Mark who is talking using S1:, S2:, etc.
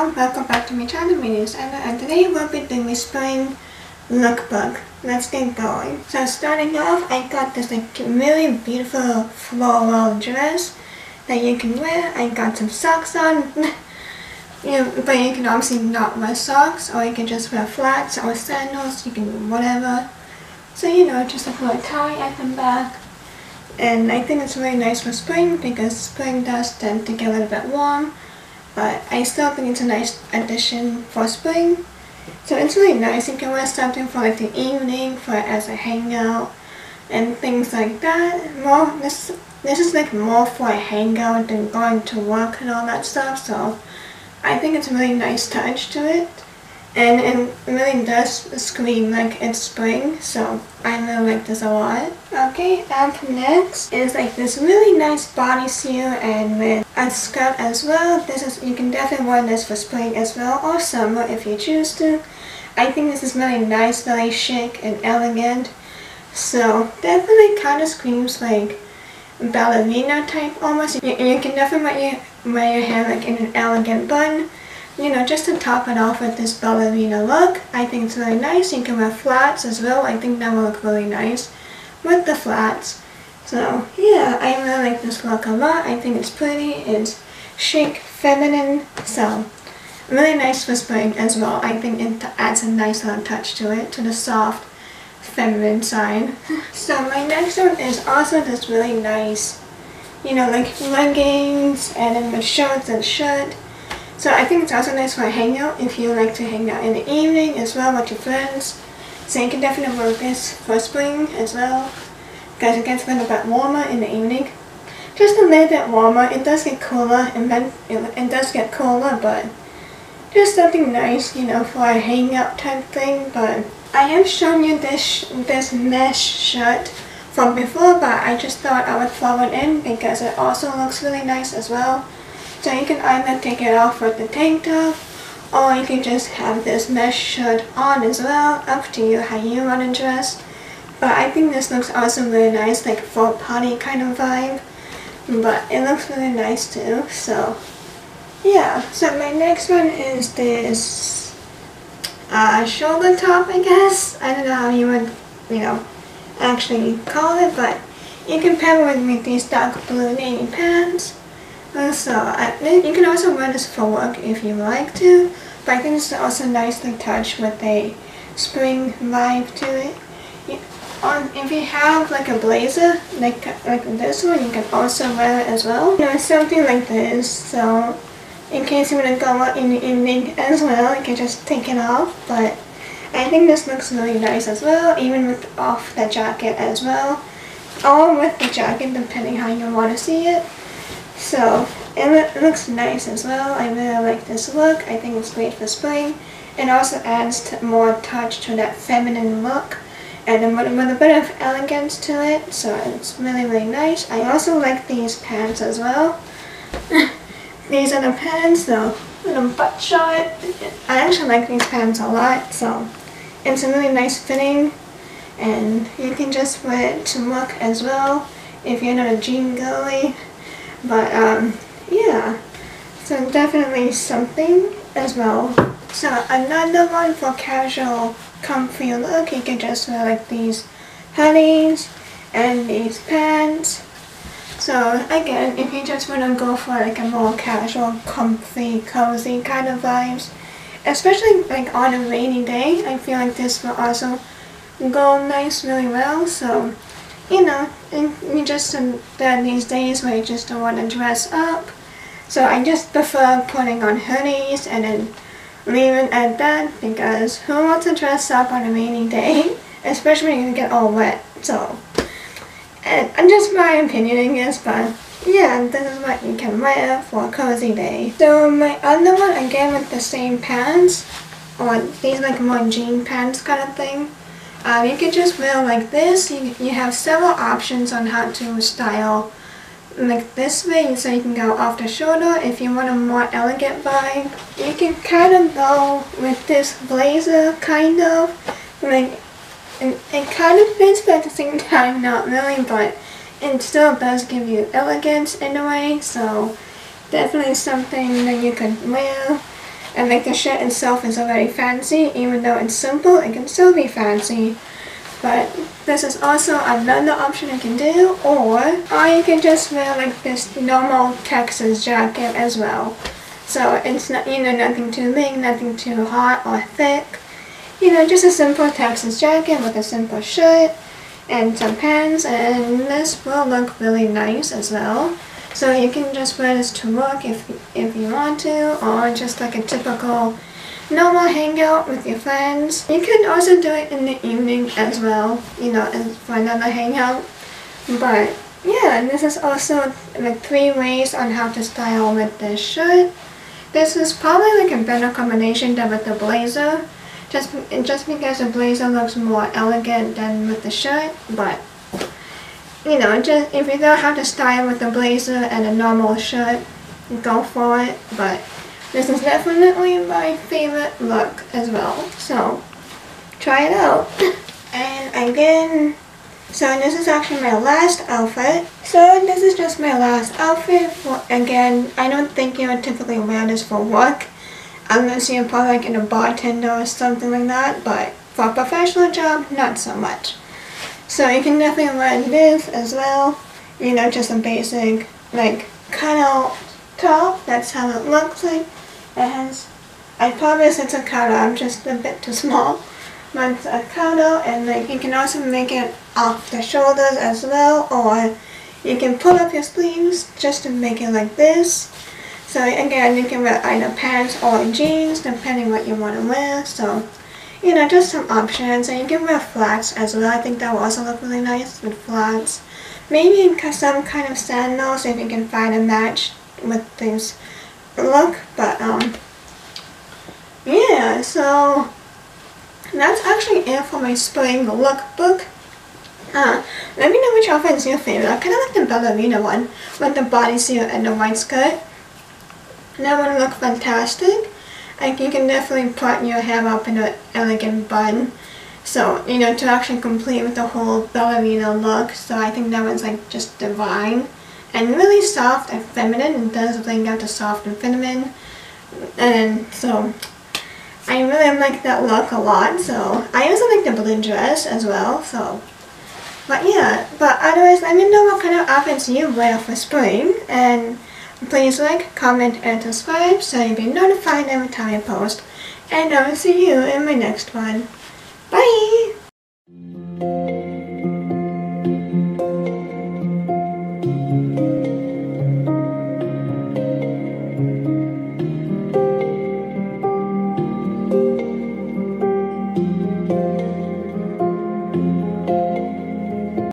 S1: everyone, welcome back to my channel, Anna and today we'll be doing spring lookbook. Let's get going. So starting off, I got this like really beautiful floral dress that you can wear. I got some socks on, you know, but you can obviously not wear socks or you can just wear flats or sandals, you can whatever. So you know, just a little tie at the back. And I think it's really nice for spring because spring does tend to get a little bit warm but I still think it's a nice addition for spring. So it's really nice. You can wear something for like the evening, for as a hangout, and things like that. More this this is like more for a hangout than going to work and all that stuff. So I think it's a really nice touch to it and it really does scream like it's spring so I really like this a lot. Okay, up next is like this really nice bodysuit and with a skirt as well. This is you can definitely wear this for spring as well or summer if you choose to. I think this is really nice, very chic and elegant. So definitely kind of screams like ballerina type almost. You, you can definitely wear your, wear your hair like in an elegant bun you know, just to top it off with this ballerina look. I think it's really nice. You can wear flats as well. I think that will look really nice with the flats. So yeah, I really like this look a lot. I think it's pretty, it's chic, feminine, so really nice for spring as well. I think it adds a nice little touch to it, to the soft, feminine side. so my next one is also this really nice, you know, like leggings and then with shorts and shirt. So I think it's also nice for a hangout if you like to hang out in the evening as well with your friends. So you can definitely wear this for spring as well because it gets a little bit warmer in the evening. Just a little bit warmer. It does get cooler and then it does get cooler but just something nice, you know, for a hangout type thing. But I have shown you this this mesh shirt from before but I just thought I would throw it in because it also looks really nice as well. So you can either take it off with the tank top or you can just have this mesh shirt on as well, up to you how you want to dress. But I think this looks also really nice, like for party kind of vibe. But it looks really nice too, so yeah. So my next one is this uh, shoulder top, I guess. I don't know how you would, you know, actually call it, but you can pair it with these dark blue navy pants. So I, you can also wear this for work if you like to, but I think it's also nicely touched with a spring vibe to it. If you have like a blazer, like like this one, you can also wear it as well. You know, something like this, so in case you want to go out in the evening as well, you can just take it off, but I think this looks really nice as well, even with off the jacket as well, or with the jacket depending how you want to see it. So it looks nice as well. I really like this look. I think it's great for spring. It also adds more touch to that feminine look and with, with a bit of elegance to it. So it's really, really nice. I also like these pants as well. these are the pants, so little butt shot. I actually like these pants a lot. So it's a really nice fitting and you can just wear it to work as well if you're not a jean girly. But um, yeah, so definitely something as well. So another one for casual comfy look, you can just wear like these hoodies and these pants. So again, if you just want to go for like a more casual, comfy, cozy kind of vibes, especially like on a rainy day, I feel like this will also go nice really well. So you know, you just um, there these days where you just don't want to dress up. So I just prefer putting on hoodies and then leaving at that because who wants to dress up on a rainy day, especially when you get all wet. So, and, and just my opinion, I guess, but yeah, this is what you can wear for a cozy day. So my other one, again with the same pants, or these like more jean pants kind of thing. Um, you can just wear like this. You, you have several options on how to style like this way so you can go off the shoulder if you want a more elegant vibe. You can kind of go with this blazer kind of. Like it, it kind of fits but at the same time not really. But it still does give you elegance in a way. So definitely something that you could wear. And like the shirt itself is already fancy, even though it's simple, it can still be fancy. But this is also another option you can do, or, or you can just wear like this normal Texas jacket as well. So it's not, you know, nothing too big, nothing too hot or thick. You know, just a simple Texas jacket with a simple shirt and some pants and this will look really nice as well. So you can just wear this to work if, if you want to or just like a typical normal hangout with your friends. You can also do it in the evening as well, you know, and for another hangout. But yeah, this is also like three ways on how to style with this shirt. This is probably like a better combination than with the blazer. Just, just because the blazer looks more elegant than with the shirt, but you know, just if you don't have to style with the blazer and a normal shirt, go for it. But this is definitely my favorite look as well. So try it out. and again, so this is actually my last outfit. So this is just my last outfit. For, again, I don't think you would typically wear this for work unless you're probably like in a bartender or something like that. But for a professional job, not so much. So you can definitely wear this as well. You know, just a basic like cutout top. That's how it looks like. Has, I promise it's a cutout, I'm just a bit too small. But a cutout and like you can also make it off the shoulders as well or you can pull up your sleeves just to make it like this. So again, you can wear either pants or jeans depending what you want to wear. So, you know, just some options. And you can wear flats as well. I think that will also look really nice with flats. Maybe some kind of sandals if you can find a match with this look. But, um, yeah, so that's actually it for my spring lookbook. Uh, let me know which outfit is your favorite. I kind of like the ballerina one with the bodysuit and the white skirt. That one look fantastic. Like you can definitely put your hair up in an elegant bun. So, you know, to actually complete with the whole ballerina look. So I think that one's like just divine. And really soft and feminine. and does bring out the soft and feminine. And so, I really like that look a lot. So, I also like the blue dress as well. So, but yeah, but otherwise let me know what kind of outfits you wear for spring and please like, comment and subscribe so you'll be notified every time I post and I will see you in my next one. Bye!